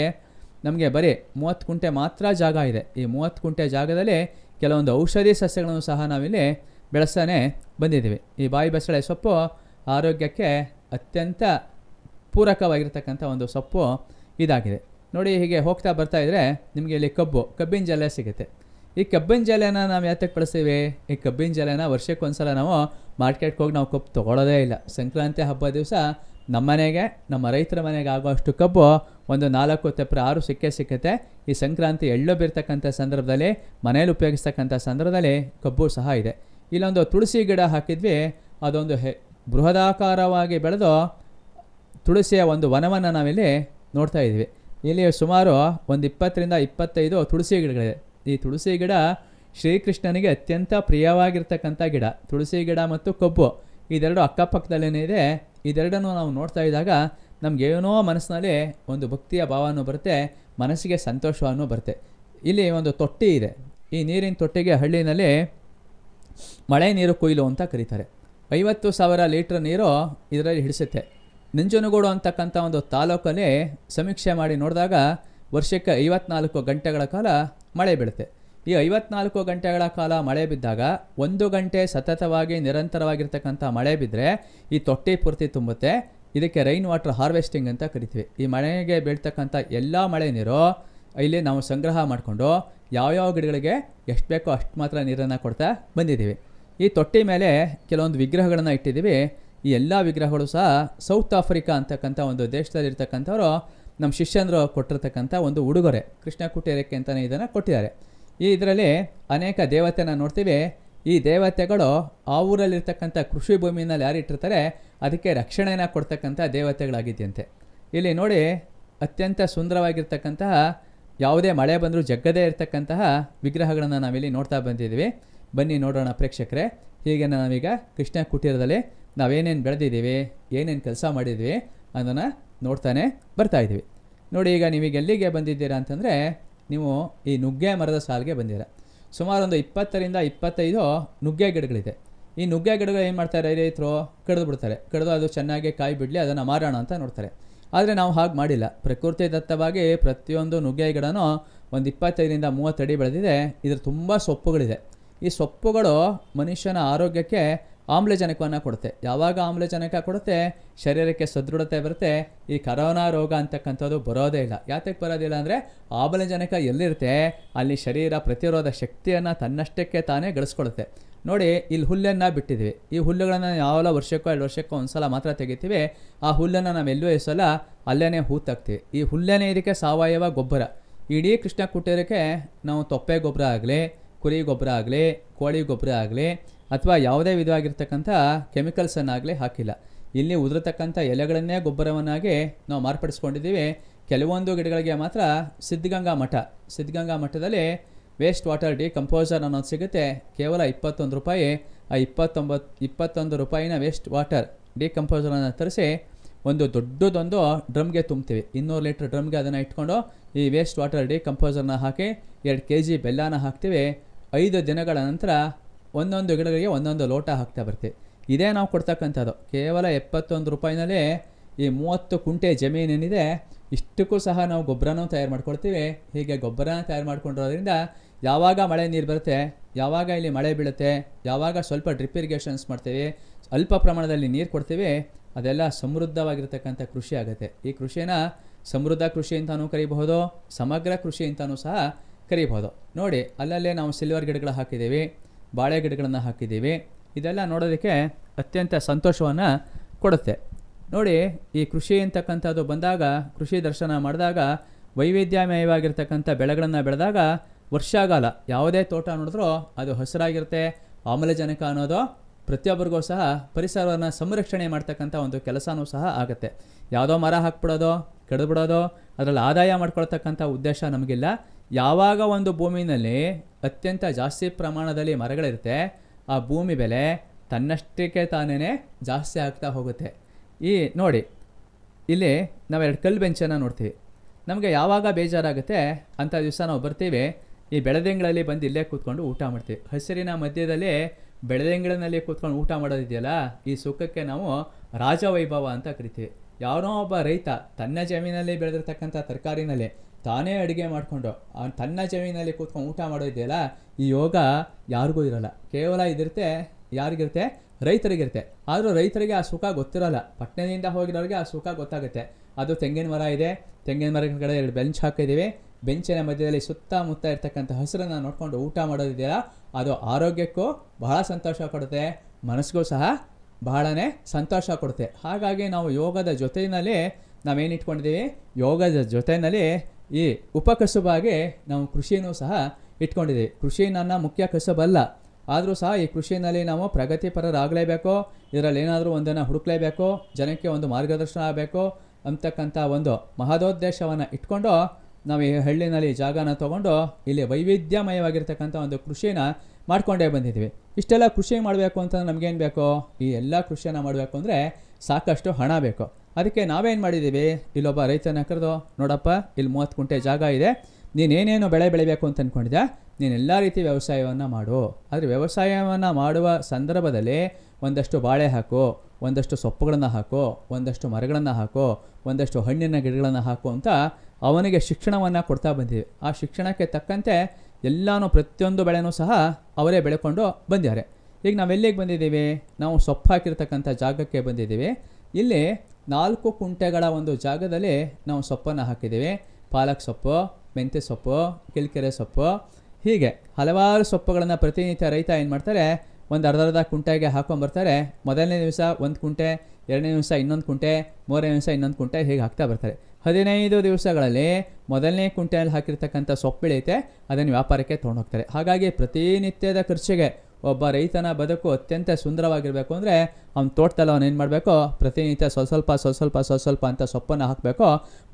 ನಮಗೆ ಬರೀ ಮೂವತ್ತು ಕುಂಟೆ ಮಾತ್ರ ಜಾಗ ಇದೆ. ಈ ಮೂವತ್ತು ಕುಂಟೆ ಜಾಗದಲ್ಲಿ ಕೆಲವೊಂದು ಔಷಧಿ ಸಸ್ಯಗಳನ್ನು ಸಹ ನಾವಿಲ್ಲಿ ಬೆಳೆಸ್ತಾನೆ ಬಂದಿದ್ದೀವಿ. ಈ ಬಾಯಿ ಬಸಳೆ ಸೊಪ್ಪು ಆರೋಗ್ಯಕ್ಕೆ ಅತ್ಯಂತ ಪೂರಕವಾಗಿರ್ತಕ್ಕಂಥ ಒಂದು ಸೊಪ್ಪು ಇದಾಗಿದೆ. ನೋಡಿ ಹೀಗೆ ಹೋಗ್ತಾ ಬರ್ತಾ ಇದ್ದರೆ ನಿಮಗೆ ಇಲ್ಲಿ ಕಬ್ಬು, ಕಬ್ಬಿನ ಜಲ ಸಿಗುತ್ತೆ. ಈ ಕಬ್ಬಿನ ಜಲನ ನಾವು ಯಾತಕ್ಕೆ ಬಳಸ್ತೀವಿ? ಈ ಕಬ್ಬಿನ ಜಲೆನ ವರ್ಷಕ್ಕೊಂದ್ಸಲ ನಾವು ಮಾರ್ಕೆಟ್ಗೆ ಹೋಗಿ ನಾವು ಕಬ್ಬು ತೊಗೊಳ್ಳೋದೇ ಇಲ್ಲ. ಸಂಕ್ರಾಂತಿ ಹಬ್ಬ ದಿವಸ ನಮ್ಮ ಮನೆಗೆ, ನಮ್ಮ ರೈತರ ಮನೆಗೆ ಆಗುವಷ್ಟು ಕಬ್ಬು ಒಂದು ನಾಲ್ಕು ತೆಪ್ರ ಆರು ಸಿಕ್ಕೇ ಸಿಕ್ಕತ್ತೆ. ಈ ಸಂಕ್ರಾಂತಿ ಎಳ್ಳು ಬೀರ್ತಕ್ಕಂಥ ಸಂದರ್ಭದಲ್ಲಿ, ಮನೇಲಿ ಉಪಯೋಗಿಸ್ತಕ್ಕಂಥ ಸಂದರ್ಭದಲ್ಲಿ ಕಬ್ಬು ಸಹ ಇದೆ. ಇಲ್ಲೊಂದು ತುಳಸಿ ಗಿಡ ಹಾಕಿದ್ವಿ. ಅದೊಂದು ಹೆ, ಬೃಹದಾಕಾರವಾಗಿ ಬೆಳೆದು ತುಳಸಿಯ ಒಂದು ವನವನ್ನು ನಾವಿಲ್ಲಿ ನೋಡ್ತಾ ಇದ್ವಿ ಇಲ್ಲಿ ಸುಮಾರು ಒಂದು ಇಪ್ಪತ್ತರಿಂದ ಇಪ್ಪತ್ತೈದು ತುಳಸಿ ಗಿಡಗಳಿದೆ. ಈ ತುಳಸಿ ಗಿಡ ಶ್ರೀಕೃಷ್ಣನಿಗೆ ಅತ್ಯಂತ ಪ್ರಿಯವಾಗಿರ್ತಕ್ಕಂಥ ಗಿಡ. ತುಳಸಿ ಗಿಡ ಮತ್ತು ಕಬ್ಬು ಇದೆರಡು ಅಕ್ಕಪಕ್ಕದಲ್ಲೇನೇ ಇದೆ. ಇದೆರಡನ್ನು ನಾವು ನೋಡ್ತಾ ಇದ್ದಾಗ ನಮಗೇನೋ ಮನಸ್ಸಿನಲ್ಲಿ ಒಂದು ಭಕ್ತಿಯ ಭಾವನೂ ಬರುತ್ತೆ, ಮನಸ್ಸಿಗೆ ಸಂತೋಷವನ್ನು ಬರುತ್ತೆ. ಇಲ್ಲಿ ಒಂದು ತೊಟ್ಟಿ ಇದೆ. ಈ ನೀರಿನ ತೊಟ್ಟಿಗೆ ಹಳ್ಳಿನಲ್ಲಿ ಮಳೆ ನೀರು ಕೊಯ್ಲು ಅಂತ ಕರೀತಾರೆ. ಐವತ್ತು ಸಾವಿರ ಲೀಟ್ರ್ ನೀರು ಇದರಲ್ಲಿ ಹಿಡಿಸುತ್ತೆ. ನಂಜನಗೂಡು ಅಂತಕ್ಕಂಥ ಒಂದು ತಾಲೂಕಲ್ಲಿ ಸಮೀಕ್ಷೆ ಮಾಡಿ ನೋಡಿದಾಗ ವರ್ಷಕ್ಕೆ ಐವತ್ನಾಲ್ಕು ಗಂಟೆಗಳ ಕಾಲ ಮಳೆ ಬೀಳುತ್ತೆ. ಈ ಐವತ್ನಾಲ್ಕು ಗಂಟೆಗಳ ಕಾಲ ಮಳೆ ಬಿದ್ದಾಗ ಒಂದು ಗಂಟೆ ಸತತವಾಗಿ ನಿರಂತರವಾಗಿರ್ತಕ್ಕಂಥ ಮಳೆ ಬಿದ್ದರೆ ಈ ತೊಟ್ಟಿ ಪೂರ್ತಿ ತುಂಬುತ್ತೆ. ಇದಕ್ಕೆ ರೈನ್ ವಾಟರ್ ಹಾರ್ವೆಸ್ಟಿಂಗ್ ಅಂತ ಕರಿತೀವಿ. ಈ ಮಳೆಗೆ ಬೀಳ್ತಕ್ಕಂಥ ಎಲ್ಲ ಮಳೆ ನೀರು ಇಲ್ಲಿ ನಾವು ಸಂಗ್ರಹ ಮಾಡಿಕೊಂಡು ಯಾವ್ಯಾವ ಗಿಡಗಳಿಗೆ ಎಷ್ಟು ಬೇಕೋ ಅಷ್ಟು ಮಾತ್ರ ನೀರನ್ನು ಕೊಡ್ತಾ ಬಂದಿದ್ದೀವಿ. ಈ ತೊಟ್ಟಿ ಮೇಲೆ ಕೆಲವೊಂದು ವಿಗ್ರಹಗಳನ್ನು ಇಟ್ಟಿದ್ದೀವಿ. ಈ ಎಲ್ಲ ವಿಗ್ರಹಗಳು ಸಹ ಸೌತ್ ಆಫ್ರಿಕಾ ಅಂತಕ್ಕಂಥ ಒಂದು ದೇಶದಲ್ಲಿರ್ತಕ್ಕಂಥವ್ರು ನಮ್ಮ ಶಿಷ್ಯಂದರು ಕೊಟ್ಟಿರ್ತಕ್ಕಂಥ ಒಂದು ಉಡುಗೊರೆ. ಕೃಷ್ಣ ಕುಟೀರಕ್ಕೆ ಅಂತಲೇ ಇದನ್ನು ಕೊಟ್ಟಿದ್ದಾರೆ. ಈ ಇದರಲ್ಲಿ ಅನೇಕ ದೇವತೆನ ನೋಡ್ತೀವಿ. ಈ ದೇವತೆಗಳು ಆ ಊರಲ್ಲಿರ್ತಕ್ಕಂಥ ಕೃಷಿ ಭೂಮಿನಲ್ಲಿ ಯಾರಿಟ್ಟಿರ್ತಾರೆ ಅದಕ್ಕೆ ರಕ್ಷಣೆಯನ್ನು ಕೊಡ್ತಕ್ಕಂಥ ದೇವತೆಗಳಾಗಿದೆಯಂತೆ. ಇಲ್ಲಿ ನೋಡಿ ಅತ್ಯಂತ ಸುಂದರವಾಗಿರ್ತಕ್ಕಂತಹ, ಯಾವುದೇ ಮಳೆ ಬಂದರೂ ಜಗ್ಗದೇ ಇರತಕ್ಕಂತಹ ವಿಗ್ರಹಗಳನ್ನು ನಾವಿಲ್ಲಿ ನೋಡ್ತಾ ಬಂದಿದ್ದೀವಿ. ಬನ್ನಿ ನೋಡೋಣ ಪ್ರೇಕ್ಷಕರೇ. ಹೀಗೆ ನಾವೀಗ ಕೃಷ್ಣ ಕುಟೀರದಲ್ಲಿ ನಾವೇನೇನು ಬೆಳೆದಿದ್ದೀವಿ, ಏನೇನು ಕೆಲಸ ಮಾಡಿದ್ವಿ ಅದನ್ನು ನೋಡ್ತಾನೆ ಬರ್ತಾ ಇದ್ದೀವಿ. ನೋಡಿ ಈಗ ನೀವೀಗ ಎಲ್ಲಿಗೆ ಬಂದಿದ್ದೀರಾ ಅಂತಂದರೆ, ನೀವು ಈ ನುಗ್ಗೆ ಮರದ ಸಾಲಿಗೆ ಬಂದಿರ ಸುಮಾರು ಒಂದು ಇಪ್ಪತ್ತರಿಂದ ಇಪ್ಪತ್ತೈದು ನುಗ್ಗೆ ಗಿಡಗಳಿದೆ. ಈ ನುಗ್ಗೆ ಗಿಡಗಳು ಏನು ಮಾಡ್ತಾರೆ, ರೈತರು ಕಡಿದು ಬಿಡ್ತಾರೆ. ಕಡಿದು ಅದು ಚೆನ್ನಾಗಿ ಕಾಯಿ ಬಿಡಲಿ, ಅದನ್ನು ಮಾರೋಣ ಅಂತ ನೋಡ್ತಾರೆ. ಆದರೆ ನಾವು ಹಾಗೆ ಮಾಡಿಲ್ಲ. ಪ್ರಕೃತಿ ದತ್ತವಾಗಿ ಪ್ರತಿಯೊಂದು ನುಗ್ಗೆ ಗಿಡನೂ ಒಂದು ಇಪ್ಪತ್ತೈದರಿಂದ ಮೂವತ್ತು ಅಡಿ ಬೆಳೆದಿದೆ. ಇದ್ರ ತುಂಬ ಸೊಪ್ಪುಗಳಿದೆ. ಈ ಸೊಪ್ಪುಗಳು ಮನುಷ್ಯನ ಆರೋಗ್ಯಕ್ಕೆ ಆಮ್ಲಜನಕವನ್ನು ಕೊಡುತ್ತೆ. ಯಾವಾಗ ಆಮ್ಲಜನಕ ಕೊಡುತ್ತೆ? ಶರೀರಕ್ಕೆ ಸದೃಢತೆ ಬರುತ್ತೆ. ಈ ಕರೋನಾ ರೋಗ ಅಂತಕ್ಕಂಥದ್ದು ಬರೋದೇ ಇಲ್ಲ. ಯಾತಕ್ಕೆ ಬರೋದಿಲ್ಲ ಅಂದರೆ ಆಮ್ಲಜನಕ ಎಲ್ಲಿರುತ್ತೆ? ಅಲ್ಲಿ ಶರೀರ ಪ್ರತಿರೋಧ ಶಕ್ತಿಯನ್ನು ತನ್ನಷ್ಟಕ್ಕೆ ತಾನೇ ಗಳಿಸ್ಕೊಳುತ್ತೆ ನೋಡಿ, ಇಲ್ಲಿ ಹುಲ್ಲನ್ನು ಬಿಟ್ಟಿದ್ದೀವಿ ಈ ಹುಲ್ಲುಗಳನ್ನು ಯಾವೆಲ್ಲ ವರ್ಷಕ್ಕೋ, ಎರಡು ವರ್ಷಕ್ಕೋ ಒಂದ್ಸಲ ಮಾತ್ರ ತೆಗಿತೀವಿ. ಆ ಹುಲ್ಲನ್ನು ನಾವು ಎಲ್ಲೂ ಎಸಲ ಅಲ್ಲೇ ಹೂತಾಕ್ತೀವಿ ಈ ಹುಲ್ಲೇನೇ ಇದಕ್ಕೆ ಸಾವಯವ ಗೊಬ್ಬರ. ಇಡೀ ಕೃಷ್ಣ ಕುಟೀರಕ್ಕೆ ನಾವು ತೊಪ್ಪೆ ಗೊಬ್ಬರ ಆಗಲಿ, ಕುರಿ ಗೊಬ್ಬರ ಆಗಲಿ, ಕೋಳಿ ಗೊಬ್ಬರ ಆಗಲಿ ಅಥವಾ ಯಾವುದೇ ವಿಧವಾಗಿರ್ತಕ್ಕಂಥ ಕೆಮಿಕಲ್ಸನ್ನಾಗಲಿ ಹಾಕಿಲ್ಲ. ಇಲ್ಲಿ ಉದುರತಕ್ಕಂಥ ಎಲೆಗಳನ್ನೇ ಗೊಬ್ಬರವನ್ನಾಗಿ ನಾವು ಮಾರ್ಪಡಿಸ್ಕೊಂಡಿದ್ದೀವಿ. ಕೆಲವೊಂದು ಗಿಡಗಳಿಗೆ ಮಾತ್ರ ಸಿದ್ಧಗಂಗಾ ಮಠ, ಸಿದ್ಧಗಂಗಾ ಮಠದಲ್ಲಿ ವೇಸ್ಟ್ ವಾಟರ್ ಡಿ ಕಂಪೋಸರ್ ಅನ್ನೋದು ಸಿಗುತ್ತೆ. ಕೇವಲ ಇಪ್ಪತ್ತೊಂದು ರೂಪಾಯಿ, ಆ ಇಪ್ಪತ್ತೊಂಬತ್ತು ಇಪ್ಪತ್ತೊಂದು ರೂಪಾಯಿನ ವೇಸ್ಟ್ ವಾಟರ್ ಡಿ ಕಂಪೋಸರನ್ನು ತರಿಸಿ ಒಂದು ದೊಡ್ಡದೊಂದು ಡ್ರಮ್ಗೆ ತುಂಬ್ತೀವಿ. ಇನ್ನೂರು ಲೀಟ್ರ್ ಡ್ರಮ್ಗೆ ಅದನ್ನು ಇಟ್ಕೊಂಡು ಈ ವೇಸ್ಟ್ ವಾಟರ್ ಡಿ ಕಂಪೋಸರ್ನ ಹಾಕಿ ಎರಡು ಕೆ ಜಿ ಬೆಲ್ಲನ ಹಾಕ್ತೀವಿ. ಐದು ದಿನಗಳ ನಂತರ ಒಂದೊಂದು ಗಿಡಗಳಿಗೆ ಒಂದೊಂದು ಲೋಟ ಹಾಕ್ತಾ ಬರ್ತೀವಿ ಇದೇ ನಾವು ಕೊಡ್ತಕ್ಕಂಥದ್ದು. ಕೇವಲ ಎಪ್ಪತ್ತೊಂದು ರೂಪಾಯಿನಲ್ಲಿ ಈ ಮೂವತ್ತು ಕುಂಟೆ ಜಮೀನೇನಿದೆ, ಇಷ್ಟಕ್ಕೂ ಸಹ ನಾವು ಗೊಬ್ಬರನೂ ತಯಾರು ಮಾಡ್ಕೊಳ್ತೀವಿ. ಹೀಗೆ ಗೊಬ್ಬರನ ತಯಾರು ಮಾಡ್ಕೊಂಡಿರೋದ್ರಿಂದ ಯಾವಾಗ ಮಳೆ ನೀರು ಬರುತ್ತೆ, ಯಾವಾಗ ಇಲ್ಲಿ ಮಳೆ ಬೀಳುತ್ತೆ, ಯಾವಾಗ ಸ್ವಲ್ಪ ಡ್ರಿಪ್ ಇರಿಗೇಷನ್ಸ್ ಮಾಡ್ತೀವಿ, ಅಲ್ಪ ಪ್ರಮಾಣದಲ್ಲಿ ನೀರು ಕೊಡ್ತೀವಿ, ಅದೆಲ್ಲ ಸಮೃದ್ಧವಾಗಿರ್ತಕ್ಕಂಥ ಕೃಷಿ ಆಗುತ್ತೆ. ಈ ಕೃಷಿನ ಸಮೃದ್ಧ ಕೃಷಿ ಅಂತಲೂ ಕರಿಬಹುದು, ಸಮಗ್ರ ಕೃಷಿ ಅಂತಲೂ ಸಹ ಕರಿಬಹುದು. ನೋಡಿ, ಅಲ್ಲಲ್ಲೇ ನಾವು ಸಿಲ್ವರ್ ಗಿಡಗಳು ಹಾಕಿದ್ದೀವಿ. ಬಾಳೆ ಗಿಡಗಳನ್ನು ಹಾಕಿದ್ದೀವಿ. ಇದೆಲ್ಲ ನೋಡೋದಕ್ಕೆ ಅತ್ಯಂತ ಸಂತೋಷವನ್ನು ಕೊಡುತ್ತೆ. ನೋಡಿ, ಈ ಕೃಷಿ ಅಂತಕ್ಕಂಥದ್ದು ಬಂದಾಗ, ಕೃಷಿ ದರ್ಶನ ಮಾಡಿದಾಗ, ವೈವಿಧ್ಯಮಯವಾಗಿರ್ತಕ್ಕಂಥ ಬೆಳೆಗಳನ್ನು ಬೆಳೆದಾಗ ವರ್ಷಾಗಾಲ ಯಾವುದೇ ತೋಟ ನೋಡಿದ್ರೂ ಅದು ಹಸಿರಾಗಿರುತ್ತೆ. ಆಮ್ಲಜನಕ ಅನ್ನೋದು ಪ್ರತಿಯೊಬ್ಬರಿಗೂ ಸಹ ಪರಿಸರವನ್ನು ಸಂರಕ್ಷಣೆ ಮಾಡ್ತಕ್ಕಂಥ ಒಂದು ಕೆಲಸನೂ ಸಹ ಆಗುತ್ತೆ. ಯಾವುದೋ ಮರ ಹಾಕ್ಬಿಡೋದು ಕೆಡದ್ಬಿಡೋದು ಅದರಲ್ಲಿ ಆದಾಯ ಮಾಡ್ಕೊಳ್ತಕ್ಕಂಥ ಉದ್ದೇಶ ನಮಗಿಲ್ಲ. ಯಾವಾಗ ಒಂದು ಭೂಮಿನಲ್ಲಿ ಅತ್ಯಂತ ಜಾಸ್ತಿ ಪ್ರಮಾಣದಲ್ಲಿ ಮರಗಳಿರುತ್ತೆ, ಆ ಭೂಮಿ ಬೆಲೆ ತನ್ನಷ್ಟಕ್ಕೆ ತಾನೇ ಜಾಸ್ತಿ ಆಗ್ತಾ ಹೋಗುತ್ತೆ. ಈ ನೋಡಿ, ಇಲ್ಲಿ ನಾವು ಎರಡು ಕಲ್ಲು ಬೆಂಚನ್ನು ನೋಡ್ತೀವಿ. ನಮಗೆ ಯಾವಾಗ ಬೇಜಾರಾಗುತ್ತೆ ಅಂಥ ದಿವಸ ನಾವು ಬರ್ತೀವಿ. ಈ ಬೆಳದಿಂಗಳಲ್ಲಿ ಬಂದು ಇಲ್ಲೇ ಕೂತ್ಕೊಂಡು ಊಟ ಮಾಡ್ತೀವಿ. ಹಸಿರಿನ ಮಧ್ಯದಲ್ಲಿ ಬೆಳದಿಂಗಳಲ್ಲಿ ಕೂತ್ಕೊಂಡು ಊಟ ಮಾಡೋದಿದೆಯಲ್ಲ, ಈ ಸುಖಕ್ಕೆ ನಾವು ರಾಜವೈಭವ ಅಂತ ಕರಿತೀವಿ. ಯಾರೋ ಒಬ್ಬ ರೈತ ತನ್ನ ಜಮೀನಲ್ಲಿ ಬೆಳೆದಿರ್ತಕ್ಕಂಥ ತರಕಾರಿನಲ್ಲಿ ತಾನೇ ಅಡುಗೆ ಮಾಡಿಕೊಂಡು ತನ್ನ ಜಮೀನಲ್ಲಿ ಕೂತ್ಕೊಂಡು ಊಟ ಮಾಡೋದಿದೆಯಲ್ಲ ಈ ಯೋಗ ಯಾರಿಗೂ ಇರಲ್ಲ. ಕೇವಲ ಇದಿರುತ್ತೆ, ಯಾರಿಗಿರುತ್ತೆ? ರೈತರಿಗಿರುತ್ತೆ. ಆದರೂ ರೈತರಿಗೆ ಆ ಸುಖ ಗೊತ್ತಿರಲ್ಲ. ಪಟ್ಟಣದಿಂದ ಹೋಗಿರೋರಿಗೆ ಆ ಸುಖ ಗೊತ್ತಾಗುತ್ತೆ. ಅದು ತೆಂಗಿನ ಮರ ಇದೆ. ತೆಂಗಿನ ಮರ ಕಡೆ ಎರಡು ಬೆಂಚ್ ಹಾಕಿದ್ದೀವಿ. ಬೆಂಚಿನ ಮಧ್ಯದಲ್ಲಿ ಸುತ್ತಮುತ್ತ ಇರ್ತಕ್ಕಂಥ ಹಸಿರನ್ನು ನೋಡಿಕೊಂಡು ಊಟ ಮಾಡೋದಿದೆಯಲ್ಲ ಅದು ಆರೋಗ್ಯಕ್ಕೂ ಬಹಳ ಸಂತೋಷ ಕೊಡುತ್ತೆ. ಮನಸ್ಸಿಗೂ ಸಹ ಬಹಳನೇ ಸಂತೋಷ ಕೊಡುತ್ತೆ. ಹಾಗಾಗಿ ನಾವು ಯೋಗದ ಜೊತೆಯಲ್ಲಿ ನಾವೇನು ಇಟ್ಕೊಂಡಿದ್ದೀವಿ ಯೋಗದ ಜೊತೆಯಲ್ಲಿ ಈ ಉಪಕಸುಬಾಗೆ ನಾವು ಕೃಷಿಯನ್ನು ಸಹ ಇಟ್ಕೊಂಡಿದ್ದೀವಿ. ಕೃಷಿ ನನ್ನ ಮುಖ್ಯ ಕಸುಬಲ್ಲ. ಆದರೂ ಸಹ ಈ ಕೃಷಿಯಲ್ಲಿ ನಾವು ಪ್ರಗತಿಪರರಾಗಲೇಬೇಕು. ಇದರಲ್ಲಿ ಏನಾದರೂ ಒಂದನ್ನು ಹುಡುಕ್ಲೇಬೇಕು. ಜನಕ್ಕೆ ಒಂದು ಮಾರ್ಗದರ್ಶನ ಆಗಬೇಕು ಅಂತಕ್ಕಂಥ ಒಂದು ಮಹದೋದ್ದೇಶವನ್ನು ಇಟ್ಕೊಂಡು ನಾವು ಈ ಹಳ್ಳಿನಲ್ಲಿ ಜಾಗನ ತೊಗೊಂಡು ಇಲ್ಲಿ ವೈವಿಧ್ಯಮಯವಾಗಿರ್ತಕ್ಕಂಥ ಒಂದು ಕೃಷಿನ ಮಾಡ್ಕೊಂಡೇ ಬಂದಿದ್ದೀವಿ. ಇಷ್ಟೆಲ್ಲ ಕೃಷಿ ಮಾಡಬೇಕು ಅಂತ ನಮಗೇನು ಬೇಕು? ಈ ಎಲ್ಲ ಕೃಷಿಯನ್ನು ಮಾಡಬೇಕು ಅಂದರೆ ಸಾಕಷ್ಟು ಹಣ ಬೇಕು. ಅದಕ್ಕೆ ನಾವೇನು ಮಾಡಿದ್ದೀವಿ ಇಲ್ಲೊಬ್ಬ ರೈತನ ಕರೆದು, ನೋಡಪ್ಪ ಇಲ್ಲಿ ಮೂವತ್ತು ಕುಂಟೆ ಜಾಗ ಇದೆ ನೀನೇನೇನು ಬೆಳೆ ಬೆಳಿಬೇಕು ಅಂತ ಅಂದ್ಕೊಂಡಿದ್ದೆ ನೀನು ಎಲ್ಲ ರೀತಿ ವ್ಯವಸಾಯವನ್ನು ಮಾಡು. ಆದರೆ ವ್ಯವಸಾಯವನ್ನು ಮಾಡುವ ಸಂದರ್ಭದಲ್ಲಿ ಒಂದಷ್ಟು ಬಾಳೆ ಹಾಕು, ಒಂದಷ್ಟು ಸೊಪ್ಪುಗಳನ್ನು ಹಾಕು, ಒಂದಷ್ಟು ಮರಗಳನ್ನು ಹಾಕು, ಒಂದಷ್ಟು ಹಣ್ಣಿನ ಗಿಡಗಳನ್ನು ಹಾಕು ಅಂತ ಅವನಿಗೆ ಶಿಕ್ಷಣವನ್ನು ಕೊಡ್ತಾ ಬಂದಿದೆ ಆ ಶಿಕ್ಷಣಕ್ಕೆ ತಕ್ಕಂತೆ ಎಲ್ಲನೂ ಪ್ರತಿಯೊಂದು ಬೆಳೆನೂ ಸಹ ಅವರೇ ಬೆಳ್ಕೊಂಡು ಬಂದಿದ್ದಾರೆ. ಈಗ ನಾವೆಲ್ಲಿಗೆ ಬಂದಿದ್ದೀವಿ? ನಾವು ಸೊಪ್ಪು ಹಾಕಿರ್ತಕ್ಕಂಥ ಜಾಗಕ್ಕೆ ಬಂದಿದ್ದೀವಿ. ಇಲ್ಲಿ ನಾಲ್ಕು ಕುಂಟೆಗಳ ಒಂದು ಜಾಗದಲ್ಲಿ ನಾವು ಸೊಪ್ಪನ್ನು ಹಾಕಿದ್ದೀವಿ. ಪಾಲಕ್ ಸೊಪ್ಪು, ಮೆಂತ್ಯ ಸೊಪ್ಪು, ಕಿಲ್ಕೆರೆ ಸೊಪ್ಪು. ಹೀಗೆ ಹಲವಾರು ಸೊಪ್ಪುಗಳನ್ನು ಪ್ರತಿನಿತ್ಯ ರೈತ ಏನು ಮಾಡ್ತಾರೆ? ಒಂದು ಅರ್ಧ ಅರ್ಧ ಕುಂಟೆಗೆ ಹಾಕೊಂಬರ್ತಾರೆ. ಮೊದಲನೇ ದಿವಸ ಒಂದು ಕುಂಟೆ, ಎರಡನೇ ದಿವಸ ಇನ್ನೊಂದು ಕುಂಟೆ, ಮೂರನೇ ದಿವಸ ಇನ್ನೊಂದು ಕುಂಟೆ ಹೀಗೆ ಹಾಕ್ತಾ ಬರ್ತಾರೆ. ಹದಿನೈದು ದಿವಸಗಳಲ್ಲಿ ಮೊದಲನೇ ಕುಂಟೆಯಲ್ಲಿ ಹಾಕಿರ್ತಕ್ಕಂಥ ಸೊಪ್ಪು ಬೆಳೆಯುತ್ತೆ ಅದನ್ನು ವ್ಯಾಪಾರಕ್ಕೆ ತೊಗೊಂಡೋಗ್ತಾರೆ ಹಾಗಾಗಿ ಪ್ರತಿನಿತ್ಯದ ಖರ್ಚಿಗೆ ಒಬ್ಬ ರೈತನ ಬದುಕು ಅತ್ಯಂತ ಸುಂದರವಾಗಿರಬೇಕು ಅಂದರೆ ಅವ್ನ ತೋಟದಲ್ಲಿ ಅವನು ಏನು ಮಾಡಬೇಕು? ಪ್ರತಿನಿತ್ಯ ಸ್ವಲ್ಪ ಸ್ವಲ್ಪ ಸ್ವಲ್ಪ ಸ್ವಲ್ಪ ಸ್ವಲ್ಪ ಸ್ವಲ್ಪ ಅಂತ ಸೊಪ್ಪನ್ನು ಹಾಕಬೇಕು.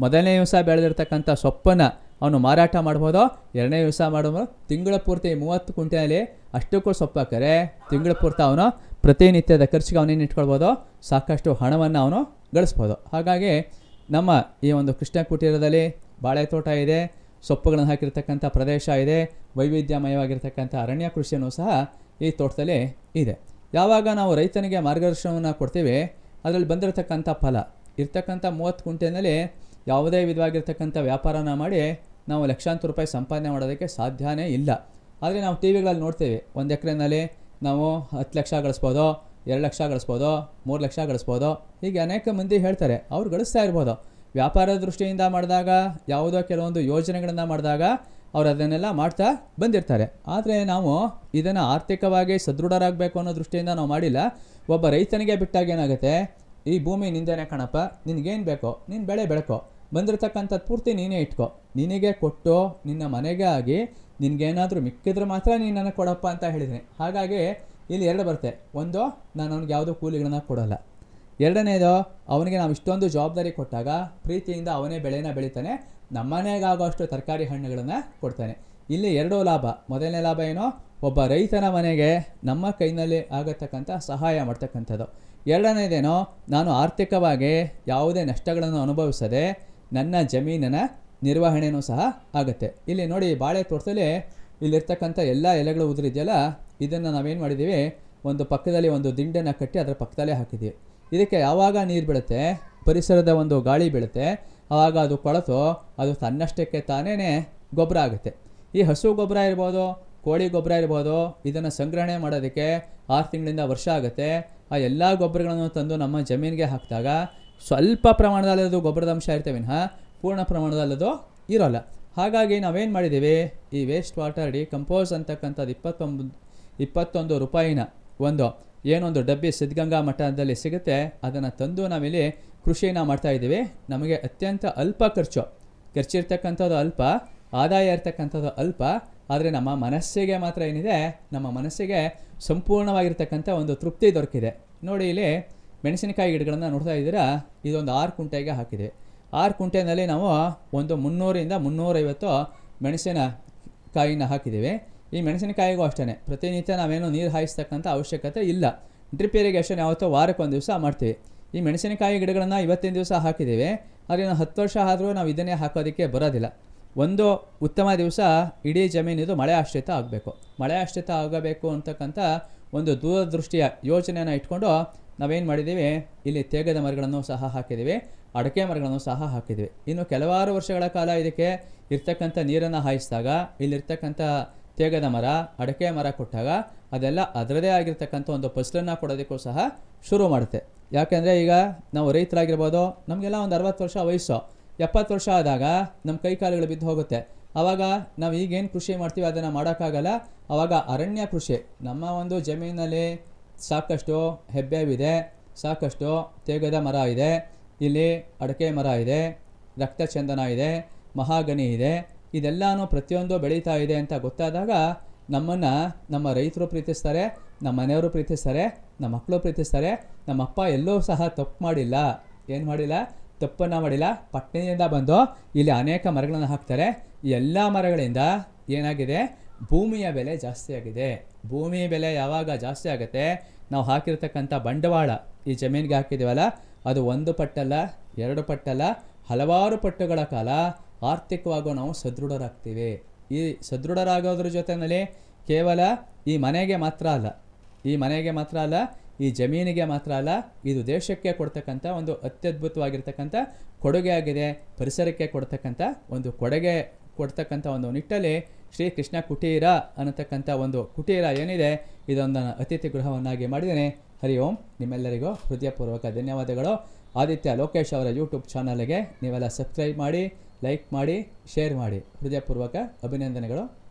ಮೊದಲನೇ ದಿವಸ ಬೆಳೆದಿರ್ತಕ್ಕಂಥ ಸೊಪ್ಪನ್ನು ಅವನು ಮಾರಾಟ ಮಾಡ್ಬೋದು? ಎರಡನೇ ದಿವಸ ಮಾಡಬಹುದು ತಿಂಗಳ ಪೂರ್ತಿ ಮೂವತ್ತು ಕುಂಟೆಯಲ್ಲಿ ಅಷ್ಟಕ್ಕೂ ಸೊಪ್ಪು ಹಾಕರೆ ತಿಂಗಳ ಪೂರ್ತಿ ಅವನು ಪ್ರತಿನಿತ್ಯದ ಖರ್ಚಿಗೆ ಅವನೇನು ಇಟ್ಕೊಳ್ಬೋದು? ಸಾಕಷ್ಟು ಹಣವನ್ನು ಅವನು ಗಳಿಸ್ಬೋದು. ಹಾಗಾಗಿ ನಮ್ಮ ಈ ಒಂದು ಕೃಷ್ಣ ಕುಟೀರದಲ್ಲಿ ಬಾಳೆ ತೋಟ ಇದೆ, ಸೊಪ್ಪುಗಳನ್ನು ಹಾಕಿರ್ತಕ್ಕಂಥ ಪ್ರದೇಶ ಇದೆ, ವೈವಿಧ್ಯಮಯವಾಗಿರ್ತಕ್ಕಂಥ ಅರಣ್ಯ ಕೃಷಿಯನ್ನು ಸಹ ಈ ತೋಟದಲ್ಲಿ ಇದೆ. ಯಾವಾಗ ನಾವು ರೈತನಿಗೆ ಮಾರ್ಗದರ್ಶನವನ್ನು ಕೊಡ್ತೀವಿ, ಅದರಲ್ಲಿ ಬಂದಿರತಕ್ಕಂಥ ಫಲ. ಇರ್ತಕ್ಕಂಥ ಮೂವತ್ತು ಕುಂಟೆನಲ್ಲಿ ಯಾವುದೇ ವಿಧವಾಗಿರ್ತಕ್ಕಂಥ ವ್ಯಾಪಾರನ ಮಾಡಿ ನಾವು ಲಕ್ಷಾಂತರ ರೂಪಾಯಿ ಸಂಪಾದನೆ ಮಾಡೋದಕ್ಕೆ ಸಾಧ್ಯನೇ ಇಲ್ಲ. ಆದರೆ ನಾವು ಟಿ ವಿಗಳಲ್ಲಿ ನೋಡ್ತೇವೆ. ಒಂದು ಎಕರೆನಲ್ಲಿ ನಾವು ಹತ್ತು ಲಕ್ಷ ಗಳಿಸ್ಬೋದು, ಎರಡು ಲಕ್ಷ ಗಳಿಸ್ಬೋದು, ಮೂರು ಲಕ್ಷ ಗಳಿಸ್ಬೋದು. ಹೀಗೆ ಅನೇಕ ಮಂದಿ ಹೇಳ್ತಾರೆ. ಅವ್ರು ಗಳಿಸ್ತಾ ಇರ್ಬೋದು. ವ್ಯಾಪಾರ ದೃಷ್ಟಿಯಿಂದ ಮಾಡಿದಾಗ, ಯಾವುದೋ ಕೆಲವೊಂದು ಯೋಜನೆಗಳನ್ನು ಮಾಡಿದಾಗ ಅವ್ರು ಅದನ್ನೆಲ್ಲ ಮಾಡ್ತಾ ಬಂದಿರ್ತಾರೆ. ಆದರೆ ನಾವು ಇದನ್ನು ಆರ್ಥಿಕವಾಗಿ ಸದೃಢರಾಗಬೇಕು ಅನ್ನೋ ದೃಷ್ಟಿಯಿಂದ ನಾವು ಮಾಡಿಲ್ಲ. ಒಬ್ಬ ರೈತನಿಗೆ ಬಿಟ್ಟಾಗ ಏನಾಗುತ್ತೆ? ಈ ಭೂಮಿ ನಿಂದೇನೆ ಕಣಪ್ಪ, ನಿನಗೇನು ಬೇಕೋ? ನೀನು ಬೆಳೆ ಬೆಳ್ಕೊ. ಬಂದಿರತಕ್ಕಂಥದ್ದು ಪೂರ್ತಿ ನೀನೇ ಇಟ್ಕೊ. ನಿನಗೆ ಕೊಟ್ಟು ನಿನ್ನ ಮನೆಗೆ ಆಗಿ ನಿನಗೇನಾದರೂ ಮಿಕ್ಕಿದ್ರೆ ಮಾತ್ರ ನೀನು ಕೊಡಪ್ಪ ಅಂತ ಹೇಳಿದ್ದೀನಿ ಹಾಗಾಗಿ ಇಲ್ಲಿ ಎರಡು ಬರುತ್ತೆ. ಒಂದು, ನಾನು ಅವ್ನಿಗೆ ಯಾವುದೋ ಕೂಲಿಗಳನ್ನ ಕೊಡೋಲ್ಲ. ಎರಡನೇದು, ಅವನಿಗೆ ನಾವು ಇಷ್ಟೊಂದು ಜವಾಬ್ದಾರಿ ಕೊಟ್ಟಾಗ ಪ್ರೀತಿಯಿಂದ ಅವನೇ ಬೆಳೆನ ಬೆಳಿತಾನೆ ನಮ್ಮನೆಗಾಗುವಷ್ಟು ತರಕಾರಿ ಹಣ್ಣುಗಳನ್ನು ಕೊಡ್ತಾನೆ. ಇಲ್ಲಿ ಎರಡೂ ಲಾಭ. ಮೊದಲನೇ ಲಾಭ ಏನು? ಒಬ್ಬ ರೈತನ ಮನೆಗೆ ನಮ್ಮ ಕೈನಲ್ಲಿ ಆಗತಕ್ಕಂಥ ಸಹಾಯ ಮಾಡ್ತಕ್ಕಂಥದ್ದು. ಎರಡನೇದೇನೋ? ನಾನು ಆರ್ಥಿಕವಾಗಿ ಯಾವುದೇ ನಷ್ಟಗಳನ್ನು ಅನುಭವಿಸದೆ ನನ್ನ ಜಮೀನಿನ ನಿರ್ವಹಣೆಯೂ ಸಹ ಆಗುತ್ತೆ. ಇಲ್ಲಿ ನೋಡಿ, ಬಾಳೆ ತೋಟದಲ್ಲಿ ಇಲ್ಲಿರ್ತಕ್ಕಂಥ ಎಲ್ಲ ಎಲೆಗಳು ಉದುರಿದೆಯಲ್ಲ, ಇದನ್ನು ನಾವೇನು ಮಾಡಿದ್ದೀವಿ ಒಂದು ಪಕ್ಕದಲ್ಲಿ ಒಂದು ದಿಂಡನ್ನು ಕಟ್ಟಿ ಅದರ ಪಕ್ಕದಲ್ಲೇ ಹಾಕಿದ್ದೀವಿ ಇದಕ್ಕೆ ಯಾವಾಗ ನೀರು ಬೀಳುತ್ತೆ? ಪರಿಸರದ ಒಂದು ಗಾಳಿ ಬೀಳುತ್ತೆ. ಆವಾಗ ಅದು ಕೊಳೆತು, ಅದು ತನ್ನಷ್ಟಕ್ಕೆ ತಾನೇ ಗೊಬ್ಬರ ಆಗುತ್ತೆ. ಈ ಹಸು ಗೊಬ್ಬರ ಇರ್ಬೋದು, ಕೋಳಿ ಗೊಬ್ಬರ ಇರ್ಬೋದು, ಇದನ್ನು ಸಂಗ್ರಹಣೆ ಮಾಡೋದಕ್ಕೆ ಆರು ತಿಂಗಳಿಂದ ವರ್ಷ ಆಗುತ್ತೆ. ಆ ಎಲ್ಲ ಗೊಬ್ಬರಗಳನ್ನು ತಂದು ನಮ್ಮ ಜಮೀನಿಗೆ ಹಾಕಿದಾಗ ಸ್ವಲ್ಪ ಪ್ರಮಾಣದಲ್ಲಿ ಅದು ಗೊಬ್ಬರದ ಅಂಶ ಇರ್ತೇವೆ ವಿನಃ ಪೂರ್ಣ ಪ್ರಮಾಣದಲ್ಲಿ ಅದು ಇರೋಲ್ಲ. ಹಾಗಾಗಿ ನಾವೇನು ಮಾಡಿದ್ದೀವಿ? ಈ ವೇಸ್ಟ್ ವಾಟರ್ ಡಿ ಕಂಪೋಸ್ ಅಂತಕ್ಕಂಥದ್ದು ಇಪ್ಪತ್ತೊಂಬ, ಇಪ್ಪತ್ತೊಂದು ರೂಪಾಯಿನ ಒಂದು ಏನೊಂದು ಡಬ್ಬಿ ಸಿದ್ಧಗಂಗಾ ಮಠದಲ್ಲಿ ಸಿಗುತ್ತೆ, ಅದನ್ನು ತಂದು ನಾವಿಲ್ಲಿ ಕೃಷಿನ ಮಾಡ್ತಾ ಇದ್ದೀವಿ. ನಮಗೆ ಅತ್ಯಂತ ಅಲ್ಪ ಖರ್ಚು. ಖರ್ಚಿರ್ತಕ್ಕಂಥದ್ದು ಅಲ್ಪ, ಆದಾಯ ಇರ್ತಕ್ಕಂಥದ್ದು ಅಲ್ಪ, ಆದರೆ ನಮ್ಮ ಮನಸ್ಸಿಗೆ ಮಾತ್ರ ಏನಿದೆ, ನಮ್ಮ ಮನಸ್ಸಿಗೆ ಸಂಪೂರ್ಣವಾಗಿರ್ತಕ್ಕಂಥ ಒಂದು ತೃಪ್ತಿ ದೊರಕಿದೆ. ನೋಡಿ ಇಲ್ಲಿ ಮೆಣಸಿನಕಾಯಿ ಗಿಡಗಳನ್ನು ನೋಡ್ತಾ ಇದ್ದೀರಾ? ಇದೊಂದು ಆರು ಕುಂಟೆಗೆ ಹಾಕಿದೆ. ಆರು ಕುಂಟೆನಲ್ಲಿ ನಾವು ಒಂದು ಮುನ್ನೂರಿಂದ ಮುನ್ನೂರೈವತ್ತು ಮೆಣಸಿನ ಕಾಯಿನ ಹಾಕಿದ್ದೀವಿ. ಈ ಮೆಣಸಿನಕಾಯಿಗೂ ಅಷ್ಟೇ ಪ್ರತಿನಿತ್ಯ ನಾವೇನು ನೀರು ಹಾಯಿಸ್ತಕ್ಕಂಥ ಅವಶ್ಯಕತೆ ಇಲ್ಲ. ಡ್ರಿಪ್ ಇರಿಗೇಷನ್ ಯಾವತ್ತೋ ವಾರಕ್ಕೆ ಒಂದು ದಿವಸ ಮಾಡ್ತೀವಿ. ಈ ಮೆಣಸಿನಕಾಯಿ ಗಿಡಗಳನ್ನು ಇವತ್ತಿನ ದಿವಸ ಹಾಕಿದ್ದೀವಿ. ಆದರೆ ನಾವು ಹತ್ತು ವರ್ಷ ಆದರೂ ನಾವು ಇದನ್ನೇ ಹಾಕೋದಕ್ಕೆ ಬರೋದಿಲ್ಲ. ಒಂದು ಉತ್ತಮ ದಿವಸ ಇಡೀ ಜಮೀನಿದು ಮಳೆ ಆಶ್ರಿತ ಆಗಬೇಕು. ಮಳೆ ಆಶ್ರಿತ ಆಗಬೇಕು ಅಂತಕ್ಕಂಥ ಒಂದು ದೂರದೃಷ್ಟಿಯ ಯೋಜನೆಯನ್ನು ಇಟ್ಕೊಂಡು ನಾವೇನು ಮಾಡಿದ್ದೀವಿ, ಇಲ್ಲಿ ತೇಗದ ಮರಗಳನ್ನು ಸಹ ಹಾಕಿದ್ದೀವಿ, ಅಡಕೆ ಮರಗಳನ್ನು ಸಹ ಹಾಕಿದ್ದೀವಿ. ಇನ್ನು ಕೆಲವಾರು ವರ್ಷಗಳ ಕಾಲ ಇದಕ್ಕೆ ಇರ್ತಕ್ಕಂಥ ನೀರನ್ನು ಹಾಯಿಸಿದಾಗ, ಇಲ್ಲಿರ್ತಕ್ಕಂಥ ತೇಗದ ಮರ, ಅಡಕೆ ಮರ ಕೊಟ್ಟಾಗ ಅದೆಲ್ಲ ಅದರದೇ ಆಗಿರ್ತಕ್ಕಂಥ ಒಂದು ಫಸಲನ್ನು ಕೊಡೋದಕ್ಕೂ ಸಹ ಶುರು ಮಾಡುತ್ತೆ. ಯಾಕೆಂದರೆ ಈಗ ನಾವು ರೈತರಾಗಿರ್ಬೋದು, ನಮಗೆಲ್ಲ ಒಂದು ಅರವತ್ತು ವರ್ಷ ವಯಸ್ಸು. ಎಪ್ಪತ್ತು ವರ್ಷ ಆದಾಗ ನಮ್ಮ ಕೈ ಕಾಲುಗಳು ಬಿದ್ದು ಹೋಗುತ್ತೆ. ಆವಾಗ ನಾವು ಈಗೇನು ಕೃಷಿ ಮಾಡ್ತೀವಿ ಅದನ್ನು ಮಾಡೋಕ್ಕಾಗಲ್ಲ. ಆವಾಗ ಅರಣ್ಯ ಕೃಷಿ, ನಮ್ಮ ಒಂದು ಜಮೀನಲ್ಲಿ ಸಾಕಷ್ಟು ಹೆಬ್ಬೇವಿದೆ ಸಾಕಷ್ಟು ತೇಗದ ಮರ ಇದೆ, ಇಲ್ಲಿ ಅಡಕೆ ಮರ ಇದೆ, ರಕ್ತಚಂದನ ಇದೆ, ಮಹಾಗನಿ ಇದೆ. ಇದೆಲ್ಲನೂ ಪ್ರತಿಯೊಂದು ಬೆಳೀತಾ ಇದೆ ಅಂತ ಗೊತ್ತಾದಾಗ ನಮ್ಮನ್ನು ನಮ್ಮ ರೈತರು ಪ್ರೀತಿಸ್ತಾರೆ, ನಮ್ಮ ಮನೆಯವರು ಪ್ರೀತಿಸ್ತಾರೆ, ನಮ್ಮ ಮಕ್ಕಳು ಪ್ರೀತಿಸ್ತಾರೆ, ನಮ್ಮ ಅಪ್ಪ ಎಲ್ಲೂ ಸಹ ತಪ್ಪು ಮಾಡಿಲ್ಲ. ಏನು ಮಾಡಿಲ್ಲ? ತಪ್ಪನ್ನು ಮಾಡಿಲ್ಲ. ಪಟ್ಟಣದಿಂದ ಬಂದು ಇಲ್ಲಿ ಅನೇಕ ಮರಗಳನ್ನು ಹಾಕ್ತಾರೆ. ಎಲ್ಲ ಮರಗಳಿಂದ ಏನಾಗಿದೆ? ಭೂಮಿಯ ಬೆಲೆ ಜಾಸ್ತಿ ಆಗಿದೆ. ಭೂಮಿಯ ಬೆಲೆ ಯಾವಾಗ ಜಾಸ್ತಿ ಆಗುತ್ತೆ? ನಾವು ಹಾಕಿರ್ತಕ್ಕಂಥ ಬಂಡವಾಳ ಈ ಜಮೀನಿಗೆ ಹಾಕಿದ್ದೀವಲ್ಲ, ಅದು ಒಂದು ಪಟ್ಟಲ್ಲ, ಎರಡು ಪಟ್ಟಲ್ಲ, ಹಲವಾರು ಪಟ್ಟುಗಳ ಕಾಲ ಆರ್ಥಿಕವಾಗೂ ನಾವು ಸದೃಢರಾಗ್ತೀವಿ. ಈ ಸದೃಢರಾಗೋದ್ರ ಜೊತೆಯಲ್ಲಿ ಕೇವಲ ಈ ಮನೆಗೆ ಮಾತ್ರ ಅಲ್ಲ, ಈ ಮನೆಗೆ ಮಾತ್ರ ಅಲ್ಲ, ಈ ಜಮೀನಿಗೆ ಮಾತ್ರ ಅಲ್ಲ, ಇದು ದೇಶಕ್ಕೆ ಕೊಡ್ತಕ್ಕಂಥ ಒಂದು ಅತ್ಯದ್ಭುತವಾಗಿರ್ತಕ್ಕಂಥ ಕೊಡುಗೆ ಆಗಿದೆ ಪರಿಸರಕ್ಕೆ ಕೊಡ್ತಕ್ಕಂಥ ಒಂದು ಕೊಡುಗೆ ಕೊಡ್ತಕ್ಕಂಥ ಒಂದು ನಿಟ್ಟಲ್ಲಿ ಶ್ರೀ ಕೃಷ್ಣ ಕುಟೀರ ಅನ್ನತಕ್ಕಂಥ ಒಂದು ಕುಟೀರ ಏನಿದೆ, ಇದೊಂದು ಅತಿಥಿ ಗೃಹವನ್ನಾಗಿ ಮಾಡಿದ್ದೇನೆ. ಹರಿ ಓಂ, ನಿಮ್ಮೆಲ್ಲರಿಗೂ ಹೃದಯಪೂರ್ವಕ ಧನ್ಯವಾದಗಳು. ಆದಿತ್ಯ ಲೋಕೇಶ್ ಅವರ ಯೂಟ್ಯೂಬ್ ಚಾನಲ್ಗೆ ನೀವೆಲ್ಲ ಸಬ್ಸ್ಕ್ರೈಬ್ ಮಾಡಿ ಲೈಕ್ ಮಾಡಿ ಶೇರ್ ಮಾಡಿ. ಹೃದಯಪೂರ್ವಕ ಅಭಿನಂದನೆಗಳು.